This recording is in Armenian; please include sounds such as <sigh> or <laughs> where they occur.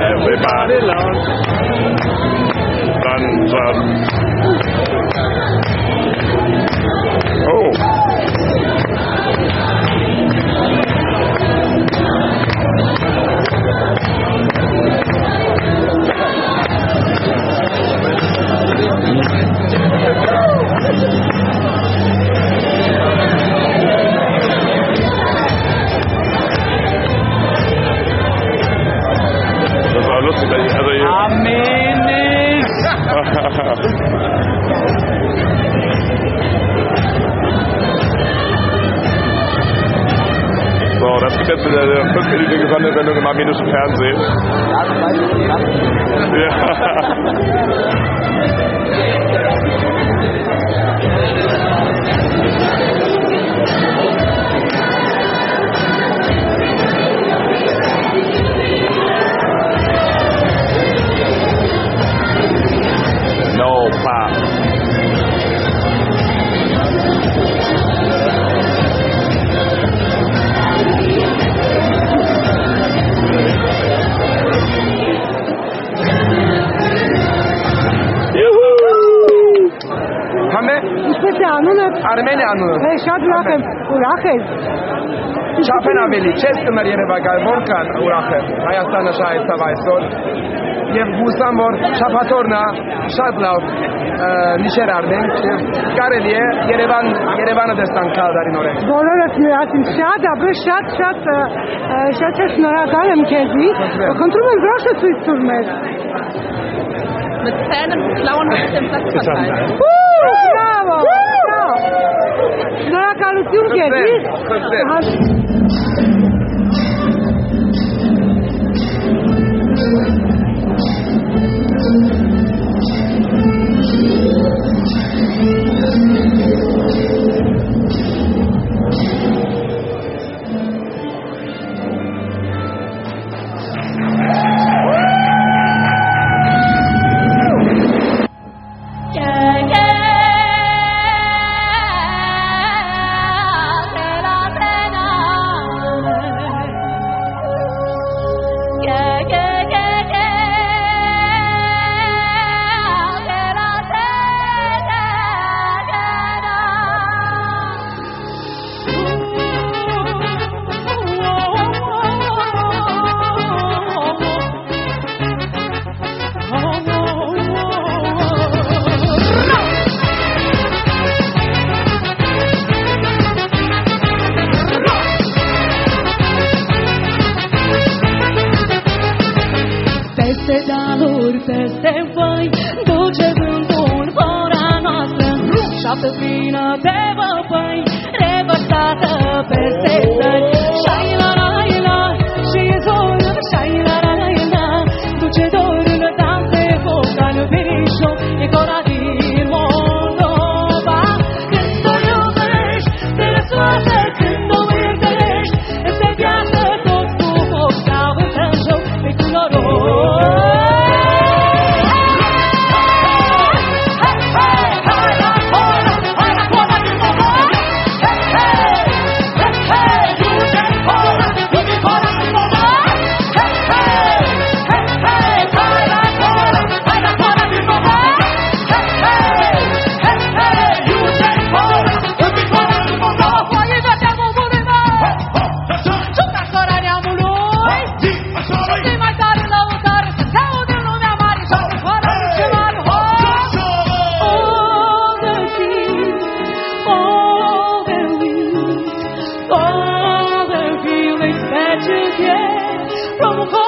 Everybody loves fünfminütige Sondersendung im armenischen Fernsehen. Ja. <laughs> Ինչպես է անունը։ Արմենի անունը։ Է, Շատ ուրախ եմ։ Ուրախ ես։ Չափեն ավելի չես կմեր Երևակայ որքան ուրախ եմ Հայաստանը շահեցավ այսօր եւ հուսամ որ շաբաթօրնա շատ լավ նիշեր առնենք եւ կարելի է Երևան Երևանը տեսնանք քալդարին օրենք Բոլորս միասին շատ, ապա շատ շատ շատ շնորհակալ եմ քեզի։ Խնդրում եմ դրոշը ցույց տուր մեզ։ Mit Zähnen und Klauen auf dem Platz verteilt. לחלוטין, כי עדיף... daluri, peste voi Duce vântul fora noastră Șapte plină de from